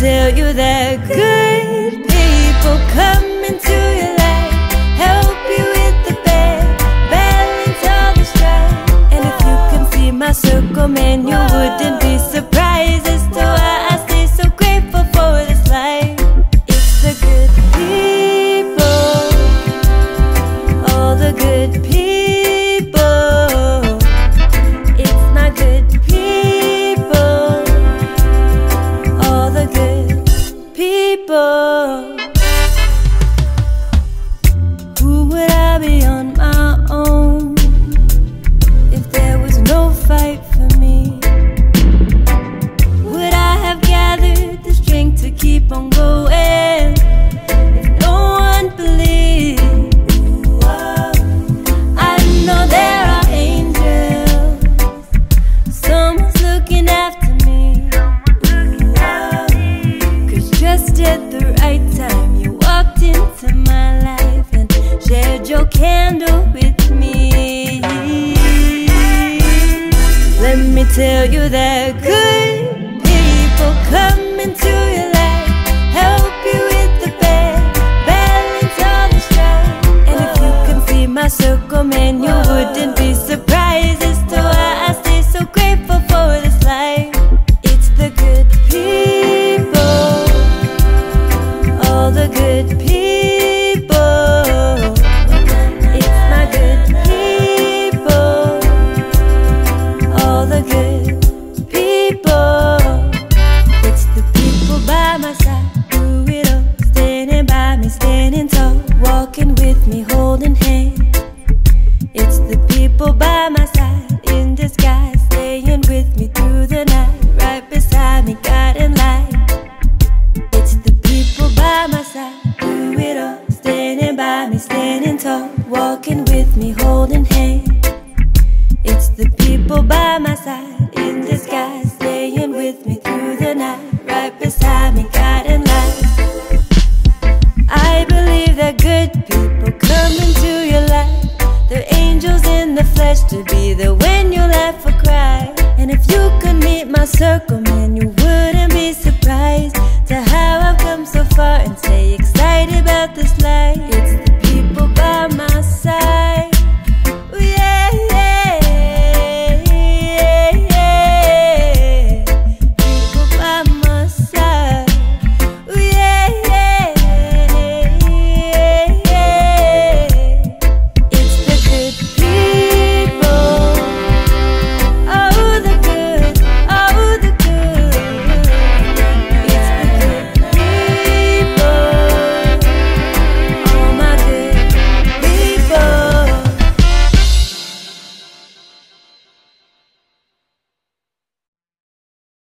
tell you that good people come candle with me. Let me tell you that good people come into your life Help you with the bad, balance all the strife. And if you can see my circle, man, you wouldn't be surprised As to why I stay so grateful for this life. It's the good people All the good people by me, standing tall, walking with me, holding hands. It's the people by my side in disguise, staying with me through the night, right beside me, guiding light. I believe that good people come into your life. They're angels in the flesh to be there when you laugh or cry. And if you could meet my circle,